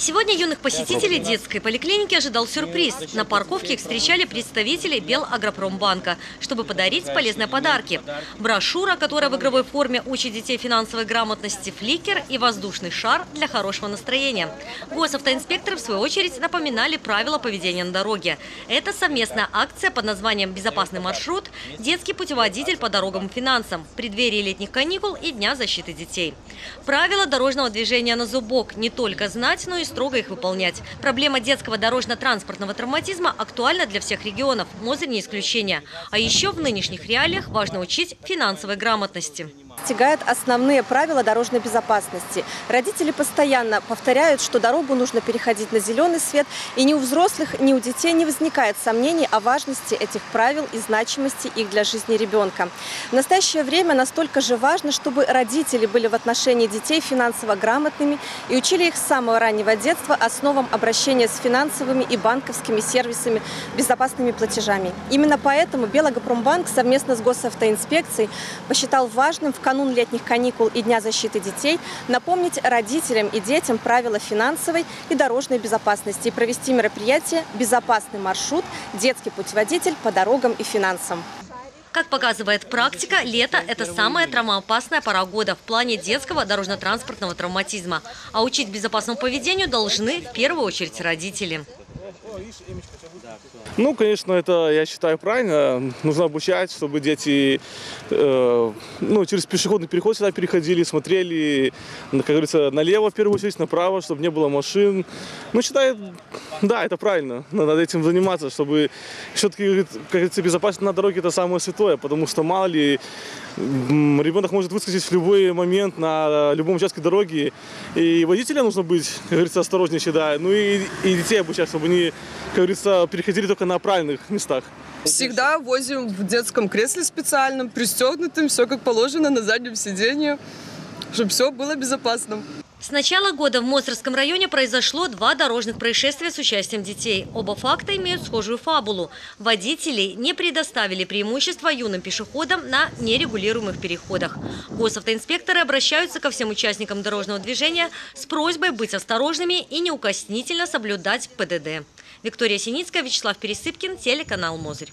Сегодня юных посетителей детской поликлиники ожидал сюрприз. На парковке их встречали представители Белагропромбанка, чтобы подарить полезные подарки. Брошюра, которая в игровой форме учит детей финансовой грамотности, фликер и воздушный шар для хорошего настроения. Госавтоинспекторы, в свою очередь, напоминали правила поведения на дороге. Это совместная акция под названием «Безопасный маршрут. Детский путеводитель по дорогам и финансам» в преддверии летних каникул и Дня защиты детей. Правила дорожного движения на зубок не только знать, но и строго их выполнять. Проблема детского дорожно-транспортного травматизма актуальна для всех регионов, Мозырь не исключение. А еще в нынешних реалиях важно учить финансовой грамотности достигает основные правила дорожной безопасности. Родители постоянно повторяют, что дорогу нужно переходить на зеленый свет, и ни у взрослых, ни у детей не возникает сомнений о важности этих правил и значимости их для жизни ребенка. В настоящее время настолько же важно, чтобы родители были в отношении детей финансово грамотными и учили их с самого раннего детства основам обращения с финансовыми и банковскими сервисами, безопасными платежами. Именно поэтому Белагопромбанк совместно с Госавтоинспекцией посчитал важным в канун летних каникул и Дня защиты детей напомнить родителям и детям правила финансовой и дорожной безопасности и провести мероприятие «Безопасный маршрут. Детский путеводитель по дорогам и финансам». Как показывает практика, лето – это самая травмоопасная пора года в плане детского дорожно-транспортного травматизма. А учить безопасному поведению должны в первую очередь родители. Ну, конечно, это, я считаю, правильно. Нужно обучать, чтобы дети э, ну, через пешеходный переход сюда переходили, смотрели, как говорится, налево в первую очередь, направо, чтобы не было машин. Ну, считаю, да, это правильно. Надо этим заниматься, чтобы все-таки, как говорится, безопасность на дороге – это самое святое, потому что мало ли ребенок может выскочить в любой момент на любом участке дороги. И водителя нужно быть, как говорится, осторожнее, да. Ну и, и детей обучать, чтобы они, как говорится, переходили только на правильных местах. Всегда возим в детском кресле специальном, пристегнутым, все как положено на заднем сиденье, чтобы все было безопасным. С начала года в Мозырском районе произошло два дорожных происшествия с участием детей. Оба факта имеют схожую фабулу. Водители не предоставили преимущества юным пешеходам на нерегулируемых переходах. Госавтоинспекторы обращаются ко всем участникам дорожного движения с просьбой быть осторожными и неукоснительно соблюдать ПДД. Виктория Синицкая, Вячеслав Пересыпкин, телеканал «Мозырь».